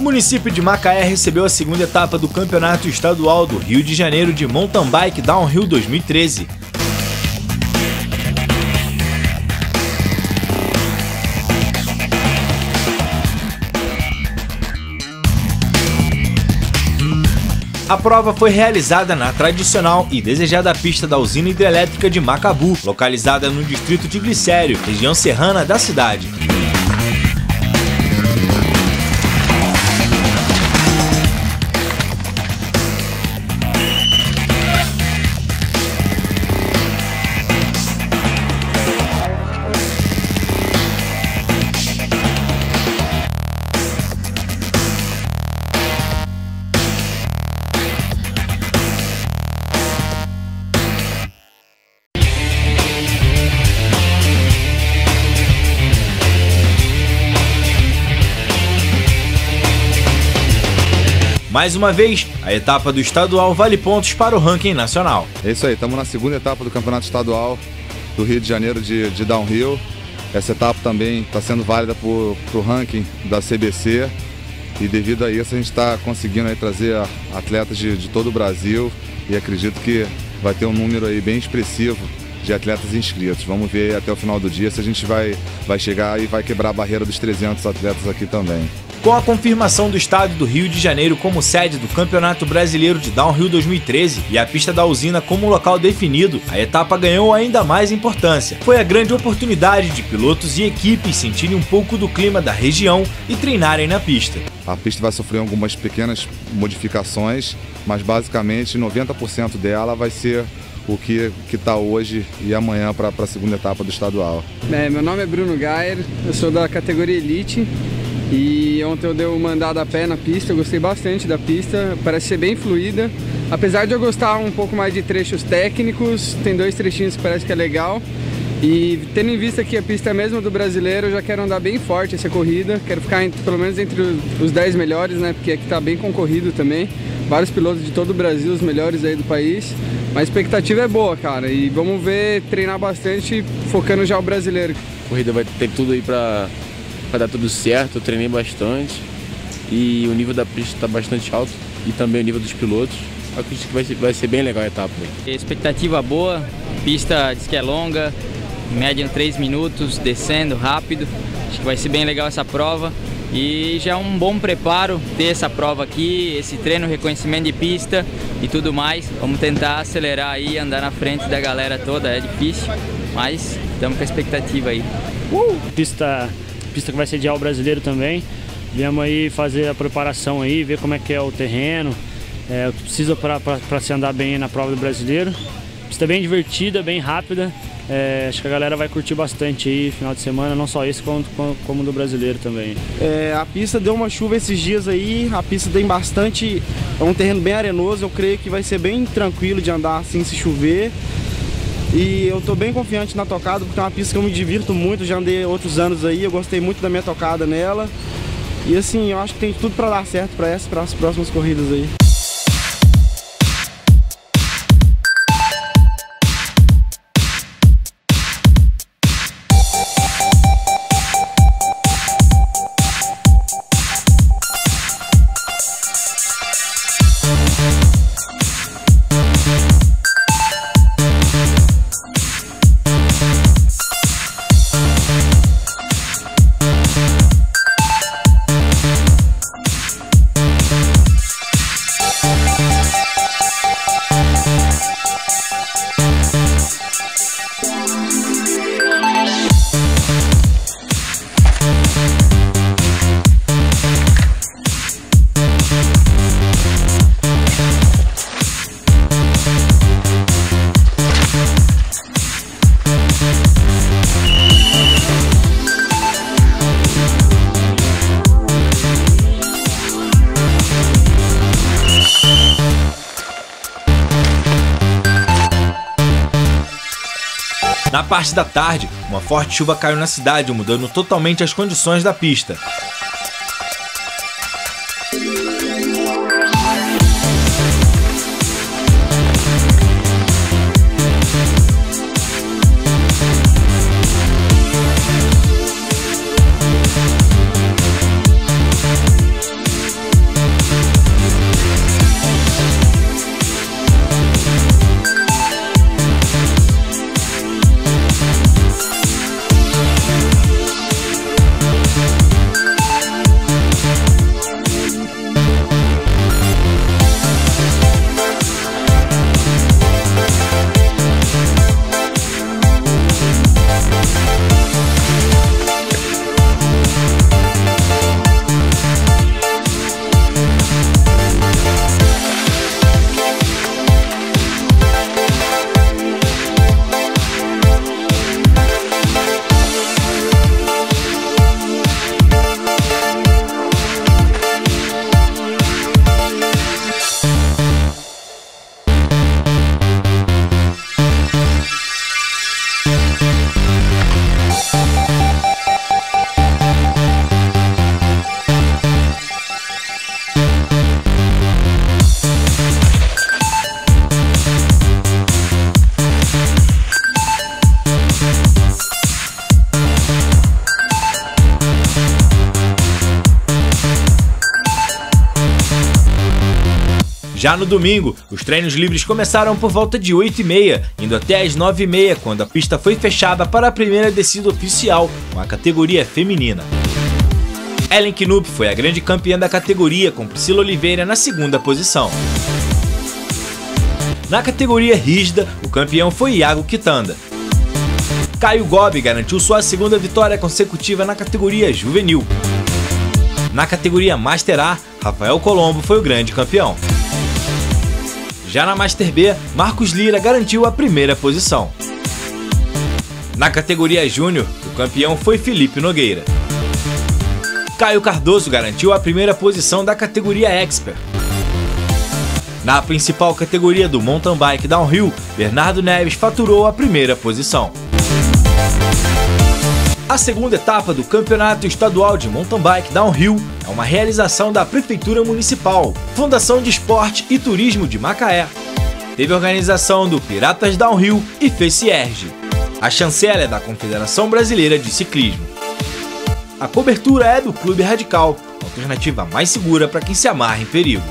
O município de Macaé recebeu a segunda etapa do Campeonato Estadual do Rio de Janeiro de Mountain Bike Downhill 2013. A prova foi realizada na tradicional e desejada pista da usina hidrelétrica de Macabu, localizada no distrito de Glicério, região serrana da cidade. Mais uma vez, a etapa do estadual vale pontos para o ranking nacional. É isso aí, estamos na segunda etapa do Campeonato Estadual do Rio de Janeiro de, de Downhill. Essa etapa também está sendo válida para o ranking da CBC e devido a isso a gente está conseguindo aí trazer atletas de, de todo o Brasil e acredito que vai ter um número aí bem expressivo de atletas inscritos. Vamos ver até o final do dia se a gente vai, vai chegar e vai quebrar a barreira dos 300 atletas aqui também. Com a confirmação do estado do Rio de Janeiro como sede do Campeonato Brasileiro de Downhill 2013 e a pista da usina como local definido, a etapa ganhou ainda mais importância. Foi a grande oportunidade de pilotos e equipes sentirem um pouco do clima da região e treinarem na pista. A pista vai sofrer algumas pequenas modificações, mas basicamente 90% dela vai ser o que está hoje e amanhã para a segunda etapa do estadual. É, meu nome é Bruno Gayer, eu sou da categoria Elite e ontem eu dei um mandado a pé na pista, eu gostei bastante da pista, parece ser bem fluida. Apesar de eu gostar um pouco mais de trechos técnicos, tem dois trechinhos que parece que é legal. E tendo em vista que a pista é mesmo do brasileiro, eu já quero andar bem forte essa corrida. Quero ficar entre, pelo menos entre os 10 melhores, né? Porque aqui tá bem concorrido também. Vários pilotos de todo o Brasil, os melhores aí do país. Mas a expectativa é boa, cara. E vamos ver, treinar bastante, focando já o brasileiro. A corrida vai ter tudo aí pra vai dar tudo certo, eu treinei bastante e o nível da pista está bastante alto e também o nível dos pilotos. acredito que vai ser, vai ser bem legal a etapa. Expectativa boa, a pista diz que é longa, em média em 3 minutos, descendo rápido. Acho que vai ser bem legal essa prova. E já é um bom preparo ter essa prova aqui, esse treino, reconhecimento de pista e tudo mais. Vamos tentar acelerar aí, andar na frente da galera toda, é difícil, mas estamos com a expectativa aí. Uh! Pista pista que vai sediar o brasileiro também. Viemos aí fazer a preparação aí, ver como é que é o terreno, é, o que precisa para se andar bem na prova do brasileiro. Pista bem divertida, bem rápida. É, acho que a galera vai curtir bastante aí final de semana, não só esse como, como do brasileiro também. É, a pista deu uma chuva esses dias aí, a pista tem bastante, é um terreno bem arenoso, eu creio que vai ser bem tranquilo de andar assim se chover. E eu tô bem confiante na tocada, porque é uma pista que eu me divirto muito, já andei outros anos aí, eu gostei muito da minha tocada nela. E assim, eu acho que tem tudo para dar certo para essas, para as próximas corridas aí. Na parte da tarde, uma forte chuva caiu na cidade, mudando totalmente as condições da pista. Já no domingo, os treinos livres começaram por volta de 8h30, indo até as 9h30, quando a pista foi fechada para a primeira descida oficial com a categoria feminina. Ellen Knupp foi a grande campeã da categoria, com Priscila Oliveira na segunda posição. Na categoria rígida, o campeão foi Iago Kitanda. Caio Gobi garantiu sua segunda vitória consecutiva na categoria juvenil. Na categoria Master A, Rafael Colombo foi o grande campeão. Já na Master B, Marcos Lira garantiu a primeira posição. Na categoria Júnior, o campeão foi Felipe Nogueira. Caio Cardoso garantiu a primeira posição da categoria Expert. Na principal categoria do mountain bike downhill, Bernardo Neves faturou a primeira posição. A segunda etapa do Campeonato Estadual de Mountain Bike Downhill é uma realização da Prefeitura Municipal, Fundação de Esporte e Turismo de Macaé. Teve organização do Piratas Downhill e FECIERG. A chancela é da Confederação Brasileira de Ciclismo. A cobertura é do Clube Radical, alternativa mais segura para quem se amarra em perigo.